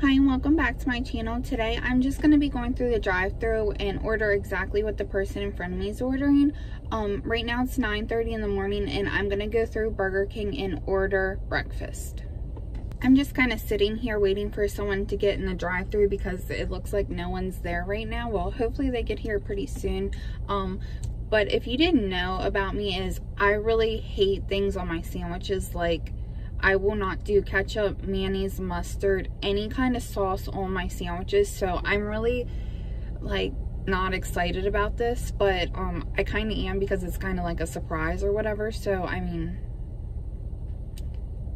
Hi and welcome back to my channel. Today I'm just going to be going through the drive through and order exactly what the person in front of me is ordering. Um, right now it's 9.30 in the morning and I'm going to go through Burger King and order breakfast. I'm just kind of sitting here waiting for someone to get in the drive through because it looks like no one's there right now. Well, hopefully they get here pretty soon. Um, but if you didn't know about me is I really hate things on my sandwiches like I will not do ketchup, mayonnaise, mustard, any kind of sauce on my sandwiches. So I'm really like not excited about this, but um, I kind of am because it's kind of like a surprise or whatever. So, I mean,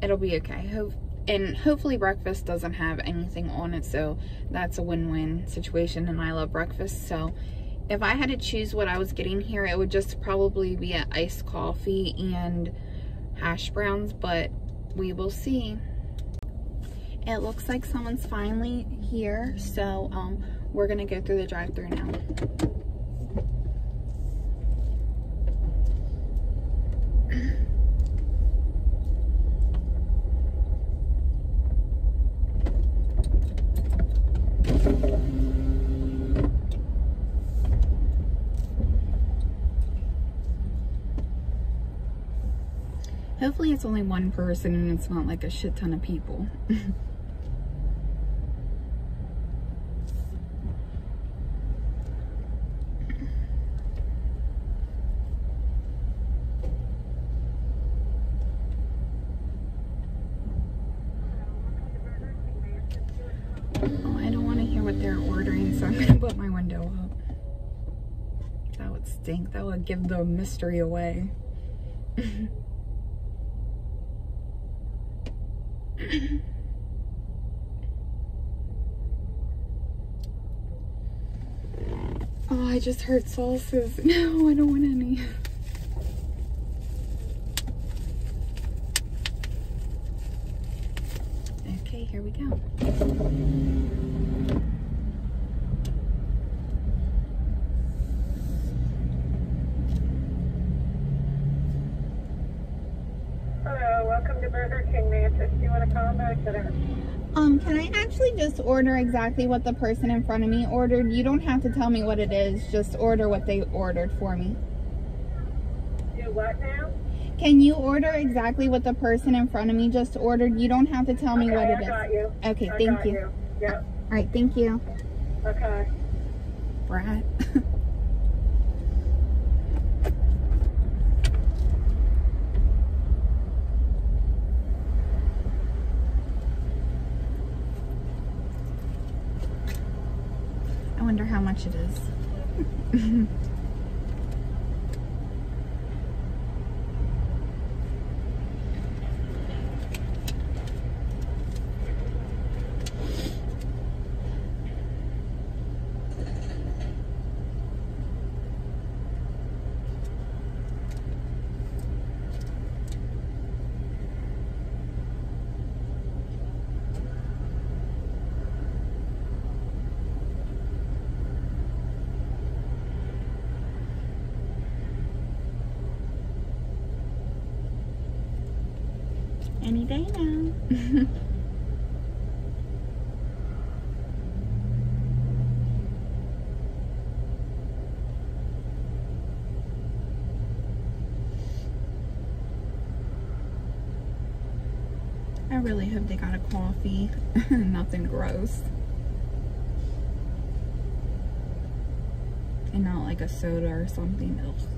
it'll be okay. Ho and hopefully breakfast doesn't have anything on it. So that's a win-win situation and I love breakfast. So if I had to choose what I was getting here, it would just probably be an iced coffee and hash browns, but we will see. It looks like someone's finally here, so um, we're gonna go through the drive through now. Hopefully it's only one person and it's not like a shit ton of people. oh, I don't want to hear what they're ordering, so I'm going to put my window up. That would stink. That would give the mystery away. oh, I just heard salsas. No, I don't want any. Okay, here we go. Um, can I actually just order exactly what the person in front of me ordered? You don't have to tell me what it is. Just order what they ordered for me. Do what now? Can you order exactly what the person in front of me just ordered? You don't have to tell me okay, what it I is. got you. Okay, I thank you. you. Yep. All right, thank you. Okay. Brat. I wonder how much it is. Any day now. I really hope they got a coffee. Nothing gross. And not like a soda or something. Ugh.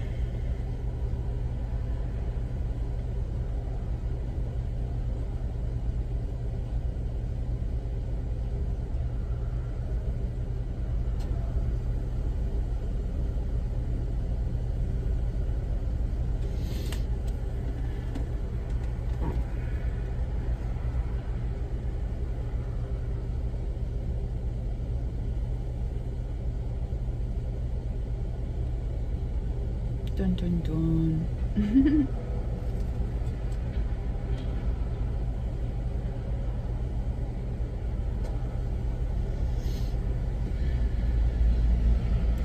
Dun dun dun.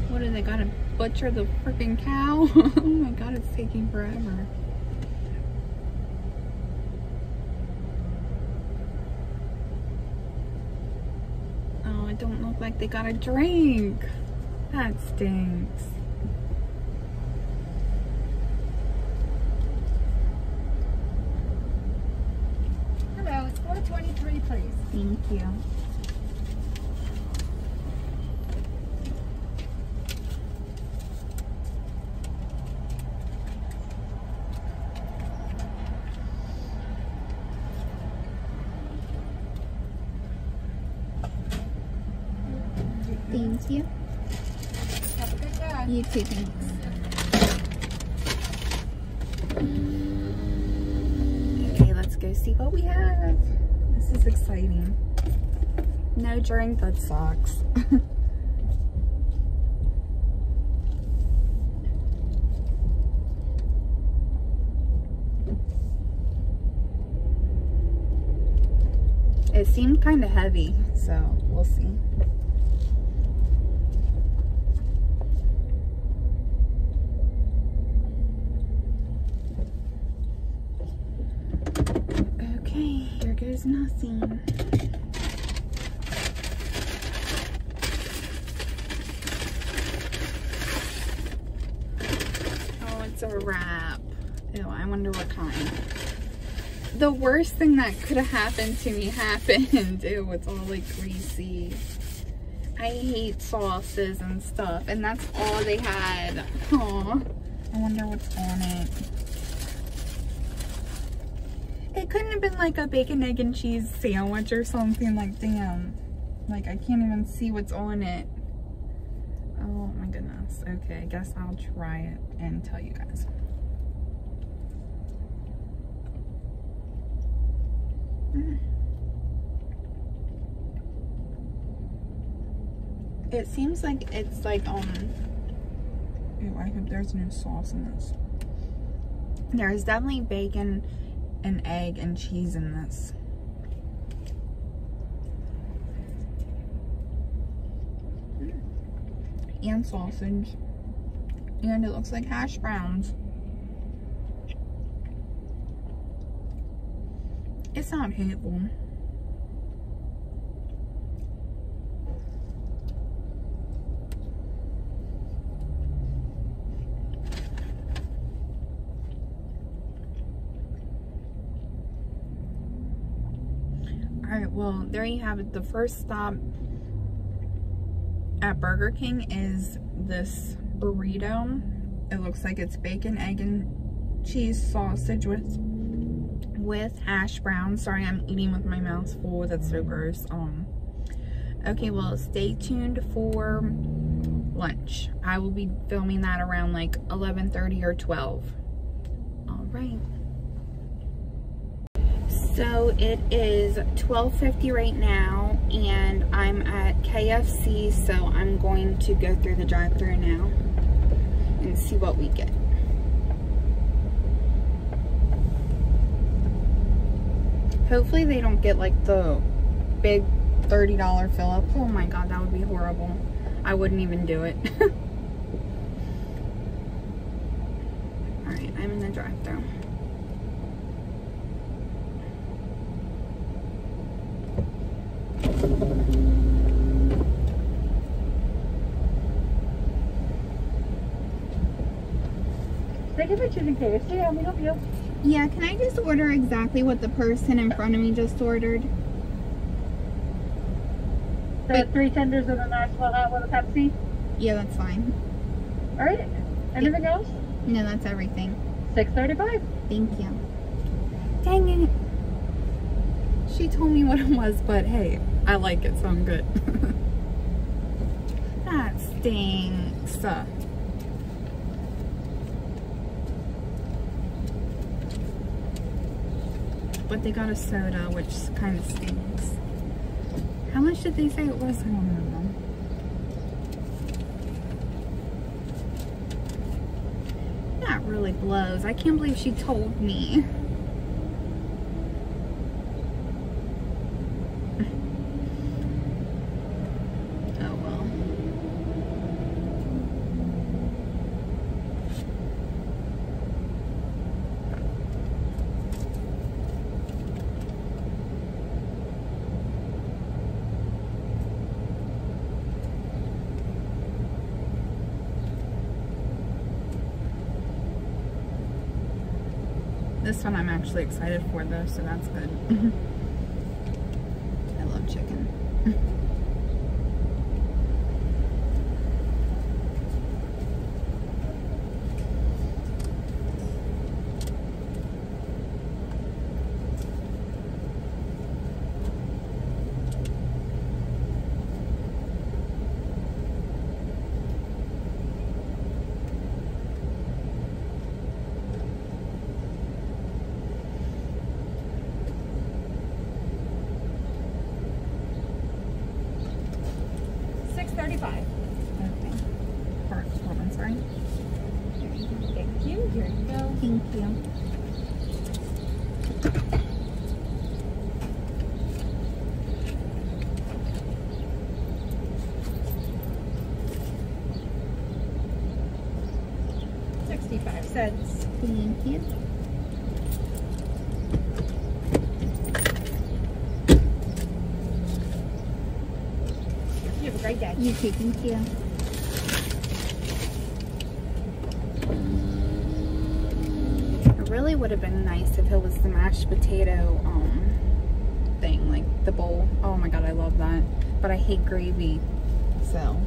what do they gotta butcher the freaking cow. oh my god, it's taking forever. Oh, it don't look like they got a drink. That stinks. Please. Thank you. Thank you. Have a good day. You too, thanks. Okay, let's go see what we have. This is exciting. No drink, that sucks. it seemed kind of heavy, so we'll see. Nothing. Oh, it's a wrap. Ew, I wonder what kind. The worst thing that could have happened to me happened. Ew, it's all like greasy. I hate sauces and stuff, and that's all they had. Aw, I wonder what's on it. It couldn't have been like a bacon, egg, and cheese sandwich or something. Like, damn. Like, I can't even see what's on it. Oh my goodness. Okay, I guess I'll try it and tell you guys. Mm. It seems like it's like, um, ew, I hope there's no sauce in this. There's definitely bacon and egg and cheese in this. And sausage. And it looks like hash browns. It's not hateful. Alright, well, there you have it. The first stop at Burger King is this burrito. It looks like it's bacon, egg, and cheese sausage with with hash browns. Sorry, I'm eating with my mouth full. That's so gross. Um. Okay, well, stay tuned for lunch. I will be filming that around like 11:30 or 12. All right. So it is 12.50 right now and I'm at KFC so I'm going to go through the drive through now and see what we get. Hopefully they don't get like the big $30 fill up. Oh my god, that would be horrible. I wouldn't even do it. Alright, I'm in the drive through Thank you for choosing KFC. How may I help you? Yeah, can I just order exactly what the person in front of me just ordered? The Wait. three tenders of the Nashville hot with a Pepsi. Yeah, that's fine. All right. Anything else? No, that's everything. 635. Thank you. Dang it. She told me what it was, but hey, I like it, so I'm good. that stinks. But they got a soda, which kind of stinks. How much did they say it was? I don't. That really blows. I can't believe she told me. Oh well. This one I'm actually excited for though, so that's good. Mm-hmm. I love chicken. Six thirty-five. Okay. Or, hold on, sorry. Thank you. Here you Sixty-five cents. Thank you. You have a great day. You too, thank you. Would have been nice if it was the mashed potato um thing, like the bowl. Oh my god, I love that. But I hate gravy. So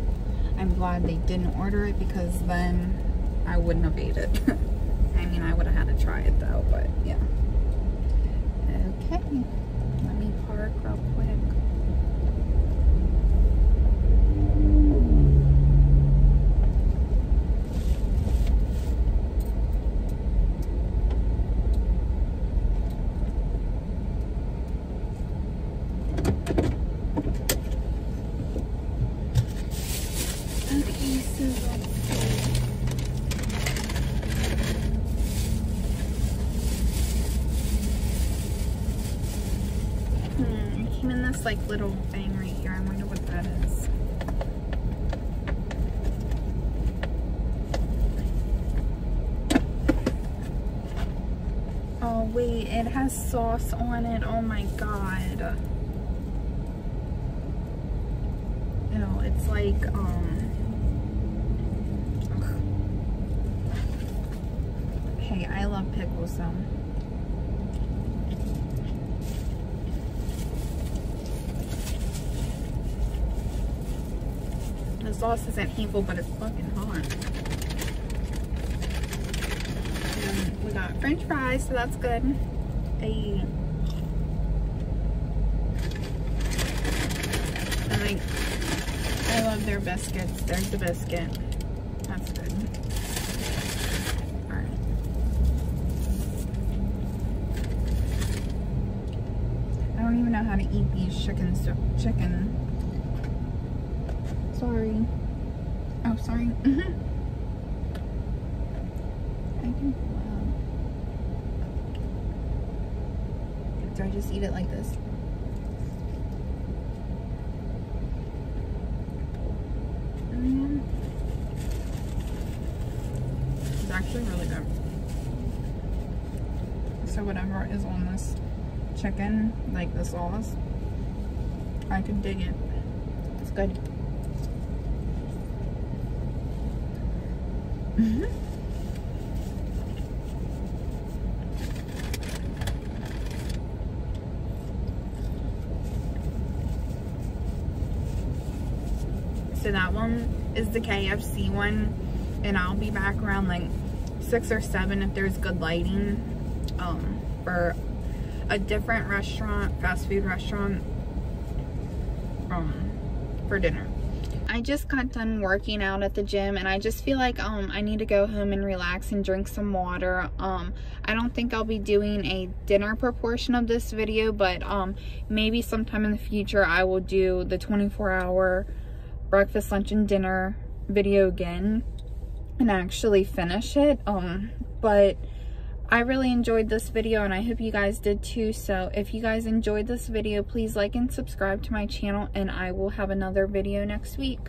I'm glad they didn't order it because then I wouldn't have ate it. I mean I would have had to try it though, but yeah. Okay. Let me park real quick. Hmm, came in this like little thing right here. I wonder what that is. Oh wait, it has sauce on it. Oh my god. No, it's like um I love pickles though. The sauce isn't hateful, but it's fucking hot. And we got french fries, so that's good. Hey. Like, I love their biscuits. There's the biscuit. That's good. Alright. I don't even know how to eat these chicken so chicken. Sorry. Oh, sorry. I can. Do I just eat it like this? Mm. It's actually really good. So whatever is on this chicken, like the sauce, I can dig it. It's good. Mm-hmm. So that one is the KFC one, and I'll be back around like six or seven if there's good lighting um, for a different restaurant, fast food restaurant, um, for dinner. I just got done working out at the gym and I just feel like um I need to go home and relax and drink some water. Um I don't think I'll be doing a dinner proportion of this video, but um maybe sometime in the future I will do the 24 hour breakfast, lunch, and dinner video again and actually finish it. Um but I really enjoyed this video and I hope you guys did too. So if you guys enjoyed this video, please like and subscribe to my channel and I will have another video next week.